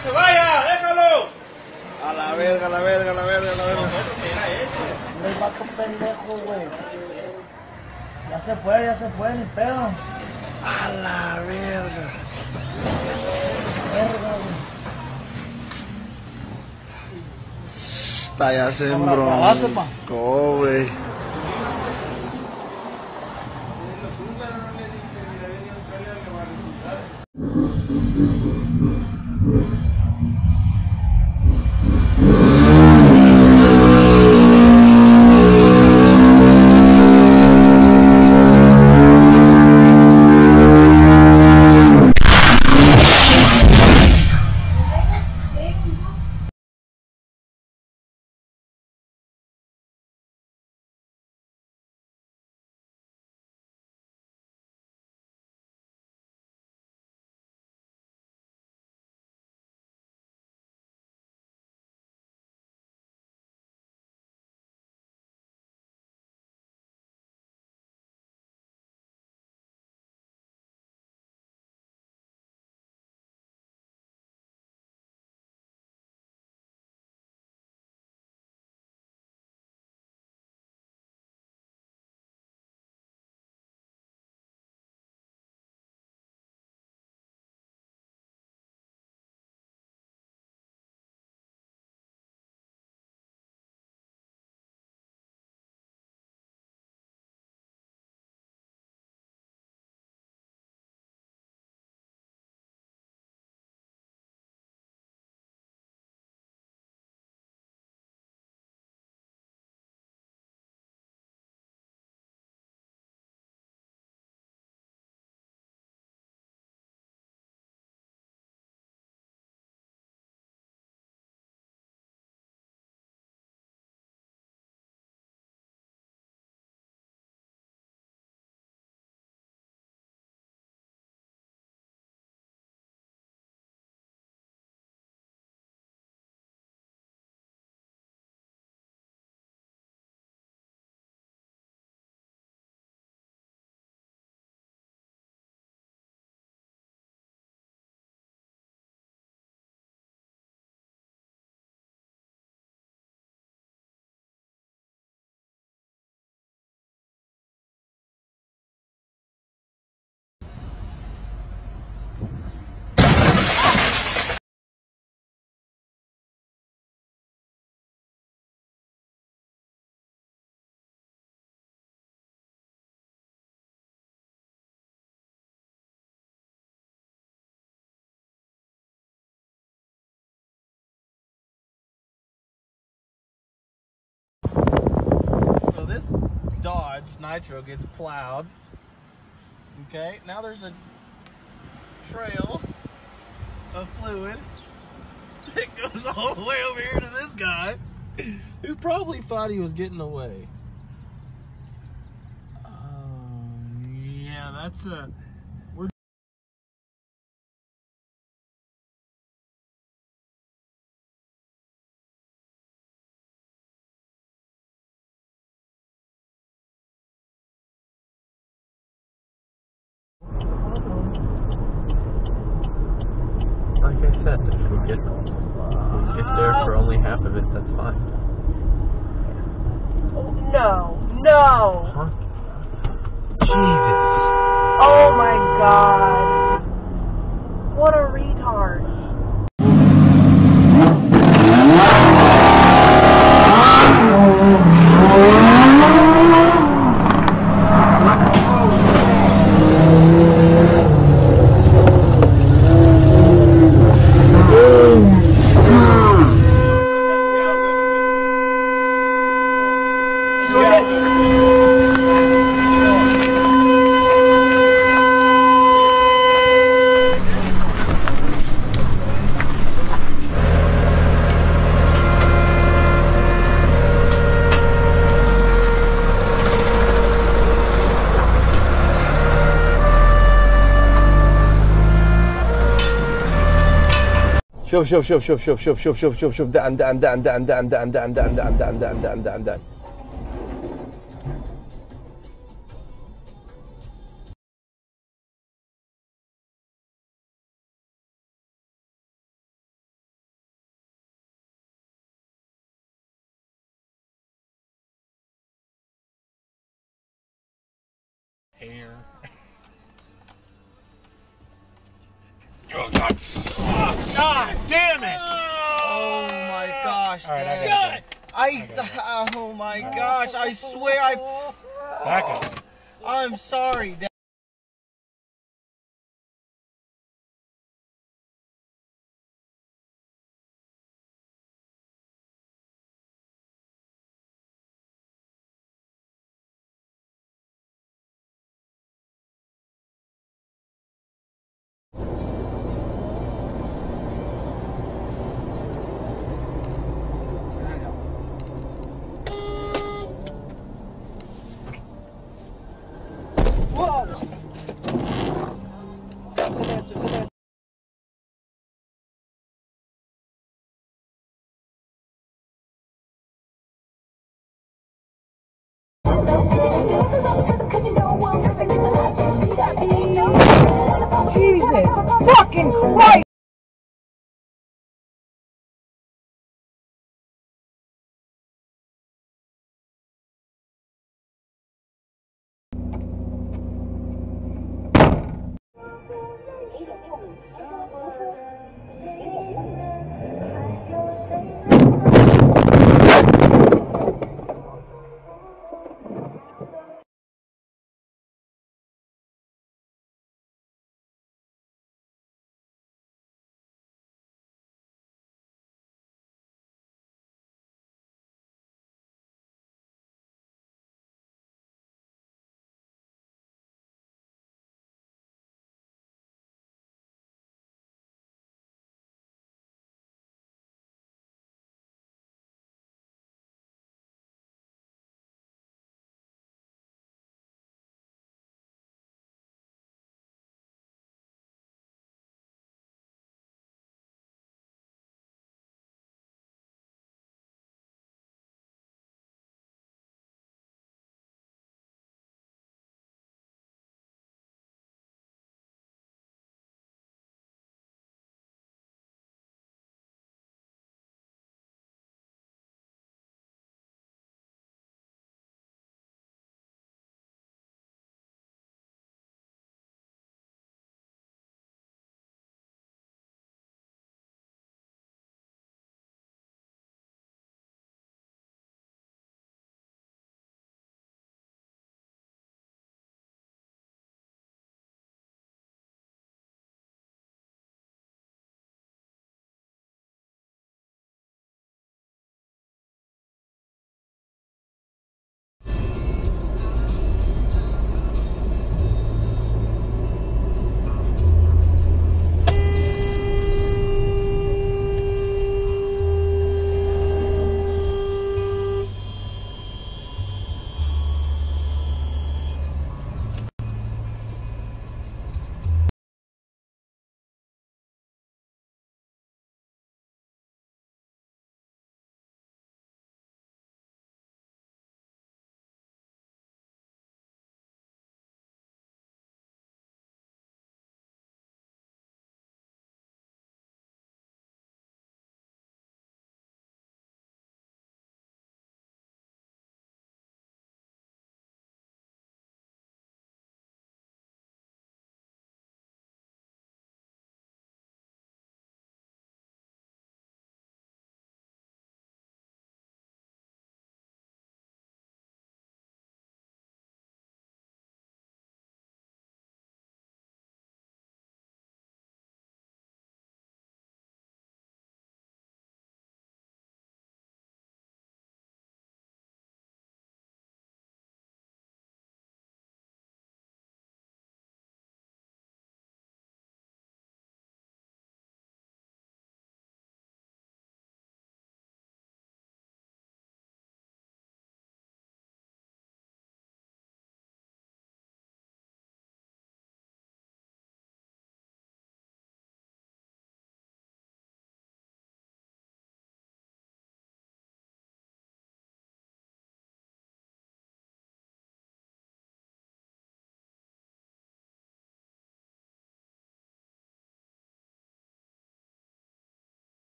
que se vaya! ¡Déjalo! A la verga, a la verga, a la verga, a la verga. El vato pendejo, güey. Ya se fue, ya se fue, ni pedo. A la verga. Verga, güey. Está ya se embroncó, güey. Dodge Nitro gets plowed. Okay, now there's a trail of fluid that goes all the way over here to this guy who probably thought he was getting away. Um, yeah, that's a. Like I said, if we get if we get there for only half of it, that's fine. Oh, No, no. Huh? Jesus. Oh my god. What a retard. شوف شوف شوف شوف شوف شوف شوف شوف شوف شوف دعم دعم دعم دعم دعم دعم دعم دعم دعم دعم دعم دعم دعم I, oh my gosh, I swear I. Back up. I'm sorry, Dad. Fucking!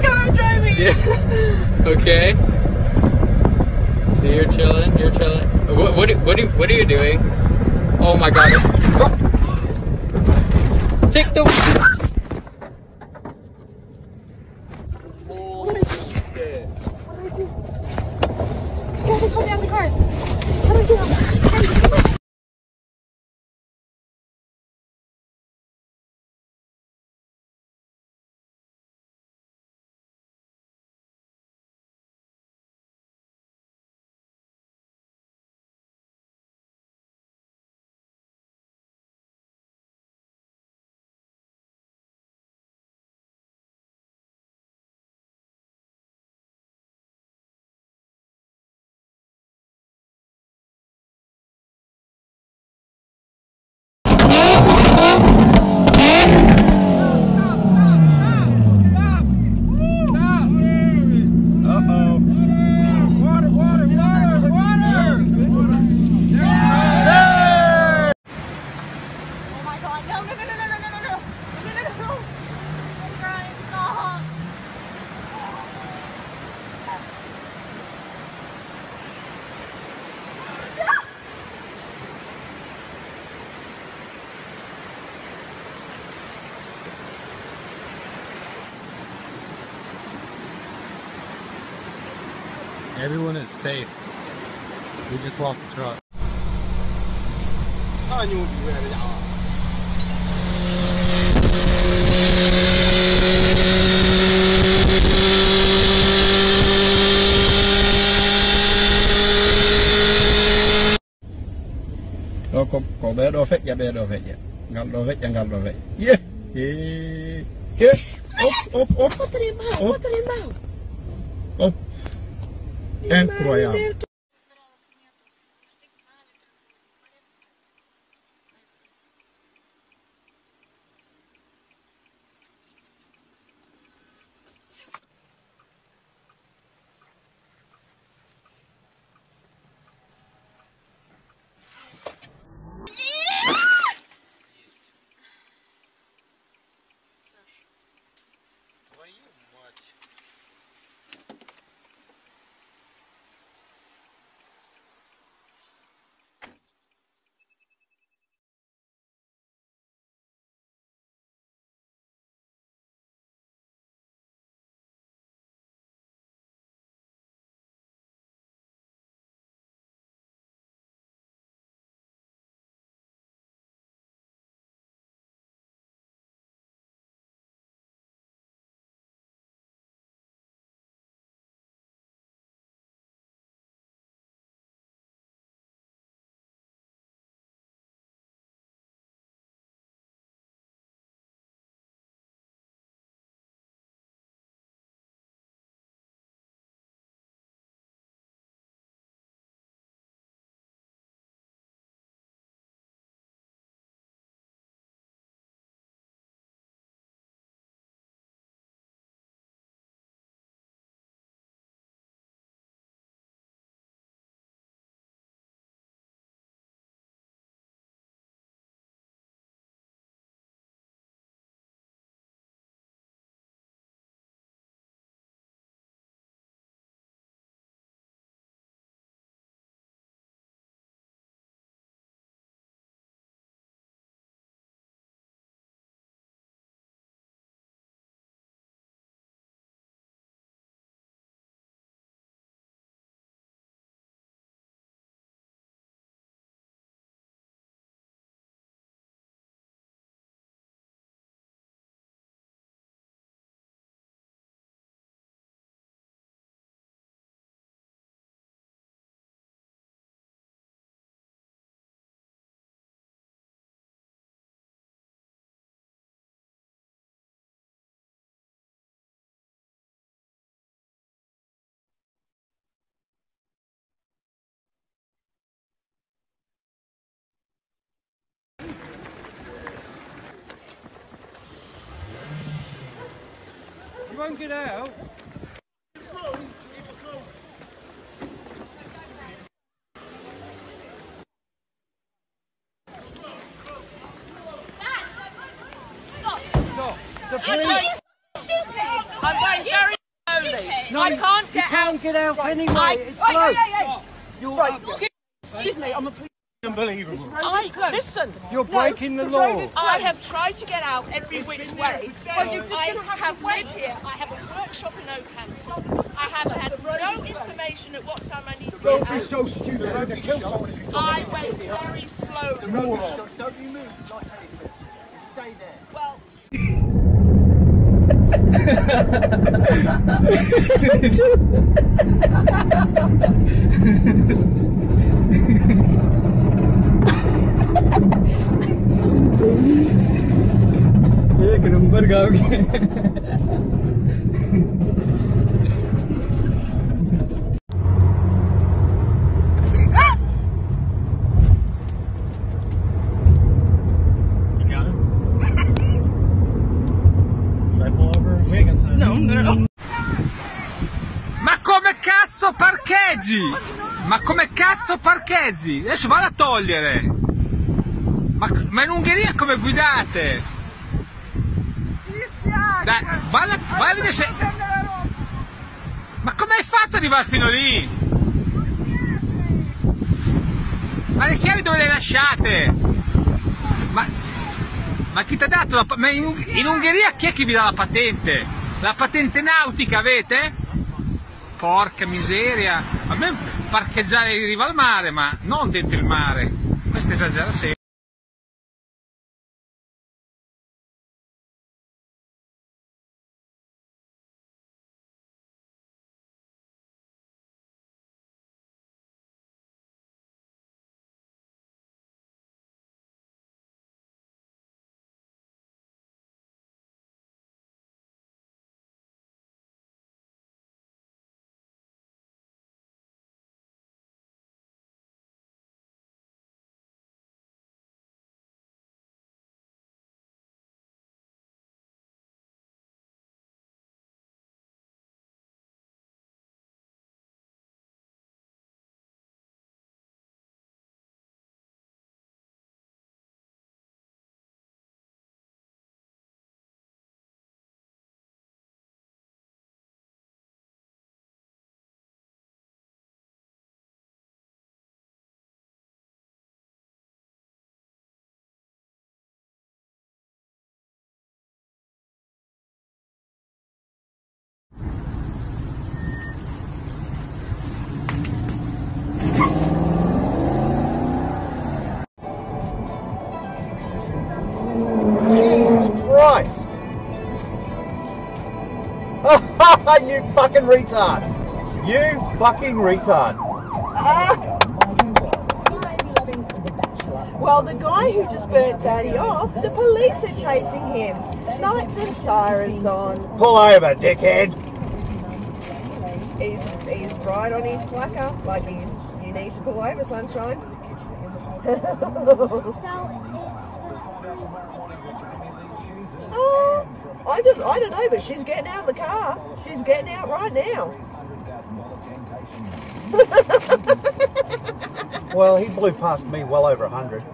My I'm driving! Yeah. okay. So you're chilling. You're chilling. What what what do, what are you doing? Oh my god. Take the. truck truck. How you be where you are? Đó, có, có bé đồ phết ya bé đồ phết ya Ngăn đồ phết ya ngăn đồ phết Yeah Yeah Yeah Op, op, op Outro irmão, outro irmão Op Incroyable won't get out. The police. I'm going very get out anyway. I, It's hey, closed. hey, hey, hey. You're, Right, excuse, excuse me, I'm a police. Unbelievable. I, listen. you're no, breaking the road law. I have tried to get out every which way. Well, you're just I gonna have have to wait. here. I have a workshop in Okehampton. I have had no information at what time I need to get Don't be so stupid. You're going to kill someone if you I about went very slowly. Moron. Don't you move like that. Stay there. Well, एक number गाँव के You got it? Should I pull over? We ain't got time. No, no, no. Ma come cazzo parcheggi? Ma come cazzo parcheggi? Adesso vado a togliere. Ma, ma in Ungheria come guidate? Dai, vai a, vai a vedere se... Ma come hai fatto ad arrivare fino lì? Ma le chiavi dove le lasciate? Ma, ma chi ti ha dato la ma in, in Ungheria chi è che vi dà la patente? La patente nautica avete? Porca miseria! A me parcheggiare in riva al mare, ma non dentro il mare. Questo esagera sempre. You fucking retard! You fucking retard! Well, the guy who just burnt Daddy off, the police are chasing him. Lights and sirens on. Pull over, dickhead! He's, he's right on his clacker, like he's, you need to pull over, sunshine. oh, I, just, I don't know, but she's getting out of the car. She's getting out right now. Well, he blew past me well over a hundred.